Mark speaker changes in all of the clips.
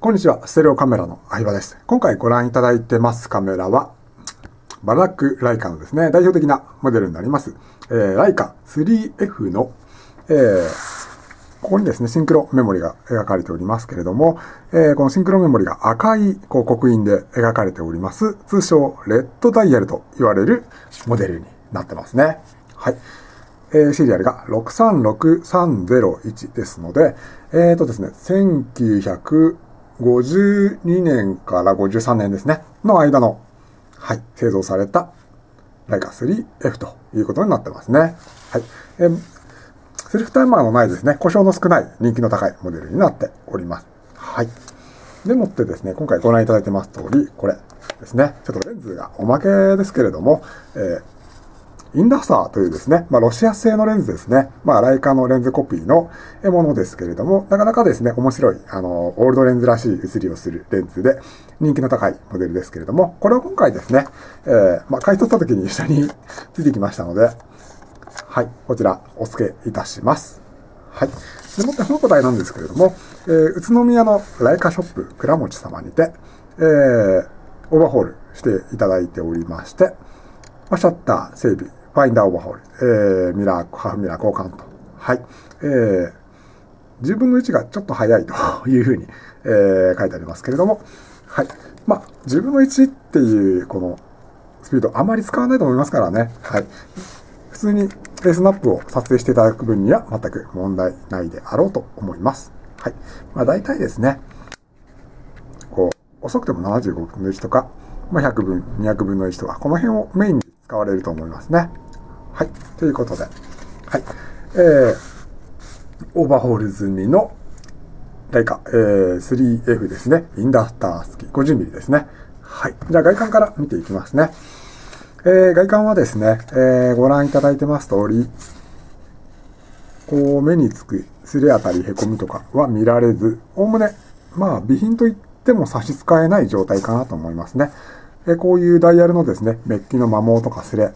Speaker 1: こんにちは、ステレオカメラの相葉です。今回ご覧いただいてますカメラは、バラックライカのですね、代表的なモデルになります、えー、ライカ 3F の、えー、ここにですね、シンクロメモリが描かれておりますけれども、えー、このシンクロメモリが赤いこう刻印で描かれております、通称レッドダイヤルと言われるモデルになってますね。はい。えー、シリアルが636301ですので、えーとですね、1952年から53年ですね、の間の、はい、製造されたライカ 3F ということになってますね。はい。えーセルフタイマーのないですね、故障の少ない人気の高いモデルになっております。はい。でもってですね、今回ご覧いただいてます通り、これですね、ちょっとレンズがおまけですけれども、えー、インダスターというですね、まあ、ロシア製のレンズですね。まあ、ライカのレンズコピーのものですけれども、なかなかですね、面白い、あの、オールドレンズらしい写りをするレンズで、人気の高いモデルですけれども、これを今回ですね、えー、まあ、買い取った時に一緒に ついてきましたので、はい、こちらお付けいたします。はい。でもってこの答えなんですけれども、えー、宇都宮のライカショップ倉持様にて、えー、オーバーホールしていただいておりまして、シャッター整備、ファインダーオーバーホール、えー、ミラー、ハーフミラー交換と。はい。えー、10分の1がちょっと早いというふうに、えー、書いてありますけれども、はい。まあ、10分の1っていう、この、スピードあまり使わないと思いますからね。はい。普通にフェイスナップを撮影していただく分には全く問題ないであろうと思います。はい。まあ大体ですね、こう、遅くても75分の1とか、まあ100分、200分の1とか、この辺をメインに使われると思いますね。はい。ということで、はい。えー、オーバーホール済みのライカ、えー、3F ですね。インダスタースキー 50mm ですね。はい。じゃあ外観から見ていきますね。えー、外観はですね、えー、ご覧いただいてます通り、こう目につくすれ当たりへこみとかは見られず、おおむね、まあ備品といっても差し支えない状態かなと思いますね。えー、こういうダイヤルのですね、メッキの摩耗とかすれ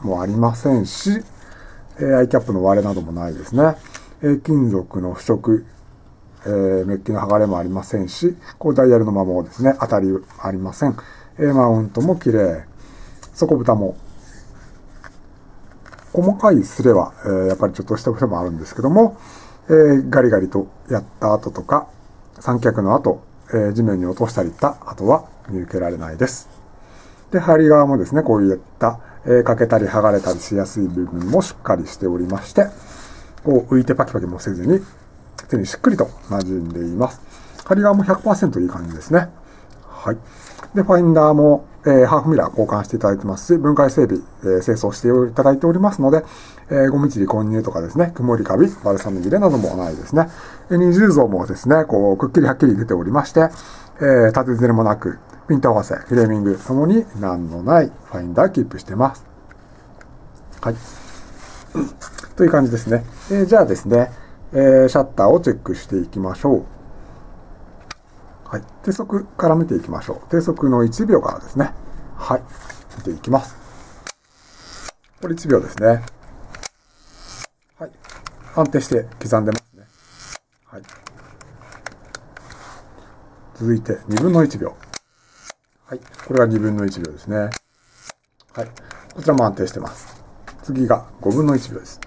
Speaker 1: もありませんし、えー、アイキャップの割れなどもないですね。え、金属の腐食、えー、メッキの剥がれもありませんし、こうダイヤルの摩耗ですね、当たりありません。えー、マウントも綺麗。底蓋も、細かいスレは、えー、やっぱりちょっとした癖もあるんですけども、えー、ガリガリとやった後とか、三脚の後、え、地面に落としたりった後は見受けられないです。で、針側もですね、こういった、えー、欠けたり剥がれたりしやすい部分もしっかりしておりまして、こう浮いてパキパキもせずに、手にしっくりと馴染んでいます。針側も100%いい感じですね。はい。で、ファインダーも、え、ハーフミラー交換していただいてますし、分解整備、え、清掃していただいておりますので、えー、ゴミチリ混入とかですね、曇りカビ、バルサミ切れなどもないですね。二重像もですね、こう、くっきりはっきり出ておりまして、え、縦ずれもなく、ピント合わせ、フレーミングともに難のないファインダーキープしてます。はい。という感じですね。えー、じゃあですね、えー、シャッターをチェックしていきましょう。はい。低速から見ていきましょう。低速の1秒からですね。はい。見ていきます。これ1秒ですね。はい。安定して刻んでますね。はい。続いて2分の1秒。はい。これが2分の1秒ですね。はい。こちらも安定してます。次が5分の1秒です。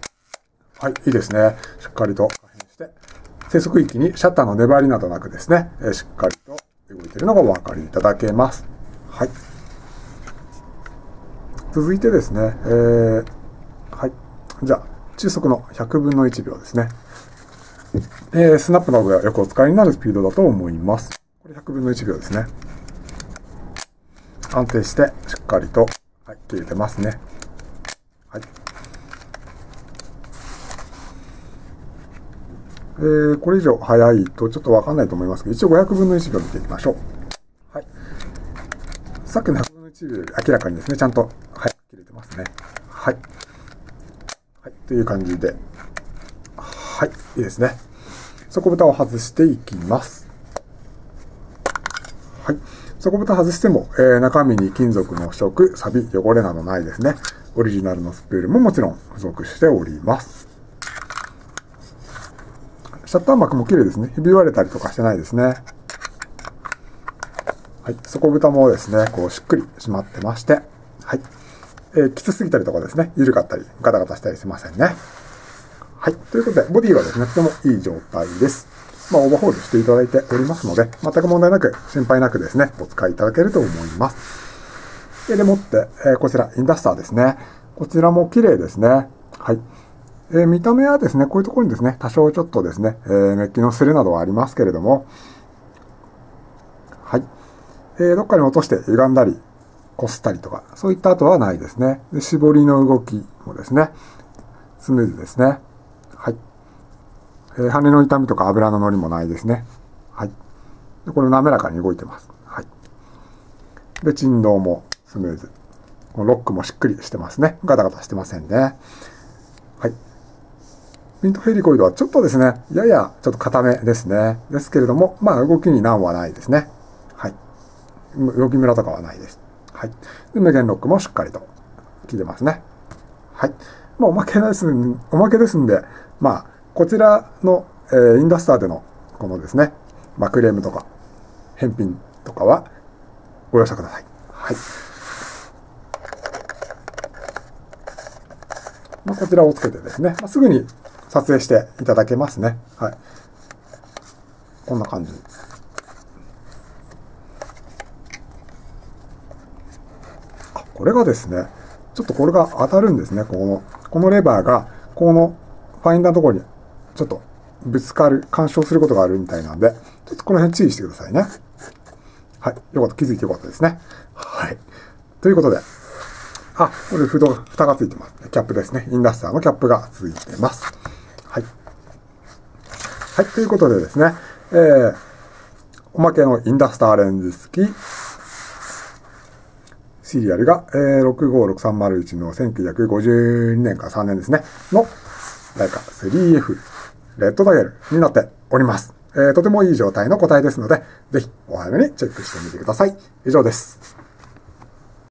Speaker 1: はい。いいですね。しっかりとして。低速域にシャッターの粘りなどなくですね、えしっかりと動いているのがお分かりいただけます。はい。続いてですね、えー、はい。じゃあ、中速の100分の1秒ですね。えー、スナップなどではよくお使いになるスピードだと思います。これ100分の1秒ですね。安定して、しっかりと、はい、切れてますね。はい。えー、これ以上早いとちょっとわかんないと思いますけど、一応500分の1秒見ていきましょう。はい。さっきの100分の1秒より明らかにですね、ちゃんと早く切れてますね。はい。はい。という感じで。はい。いいですね。底蓋を外していきます。はい。底蓋外しても、えー、中身に金属の腐食、錆、汚れなどないですね。オリジナルのスプールももちろん付属しております。シャッター膜も綺麗ですね。ひび割れたりとかしてないですね。はい。底蓋もですね、こうしっくり閉まってまして、はい。えー、きつすぎたりとかですね、緩かったり、ガタガタしたりしませんね。はい。ということで、ボディはですね、とてもいい状態です。まあ、オーバーホールしていただいておりますので、全く問題なく、心配なくですね、お使いいただけると思います。で、でもって、えー、こちら、インダスターですね。こちらも綺麗ですね。はい。えー、見た目はですね、こういうところにですね、多少ちょっとですね、えー、メッキのすれなどはありますけれども、はい。えー、どっかに落として歪んだり、こすったりとか、そういった跡はないですね。で、絞りの動きもですね、スムーズですね。はい。えー、羽の痛みとか油の乗りもないですね。はい。でこれ滑らかに動いてます。はい。で、振動もスムーズ。このロックもしっくりしてますね。ガタガタしてませんね。ミントヘリコイドはちょっとですね、ややちょっと硬めですね。ですけれども、まあ動きに難はないですね。はい。動きムラとかはないです。はい。で、無限ロックもしっかりと効いてますね。はい。まあおまけです、おまけですんで、まあ、こちらの、えー、インダスターでの、このですね、まあ、クレームとか、返品とかは、ご容赦ください。はい。まあ、こちらをつけてですね、まあ、すぐに撮影していただけますね。はい。こんな感じ。あ、これがですね、ちょっとこれが当たるんですね。この、このレバーが、このファインダーのところにちょっとぶつかる、干渉することがあるみたいなんで、ちょっとこの辺注意してくださいね。はい。よかった。気づいてよかったですね。はい。ということで、あ、これ、ふど、蓋がついてます。キャップですね。インダスターのキャップがついてます。はい。ということでですね、えー、おまけのインダスターレンズ付き、シリアルが、えー、656301の1952年から3年ですね、の、ライカ 3F レッドダイヤルになっております。えー、とてもいい状態の個体ですので、ぜひお早めにチェックしてみてください。以上です。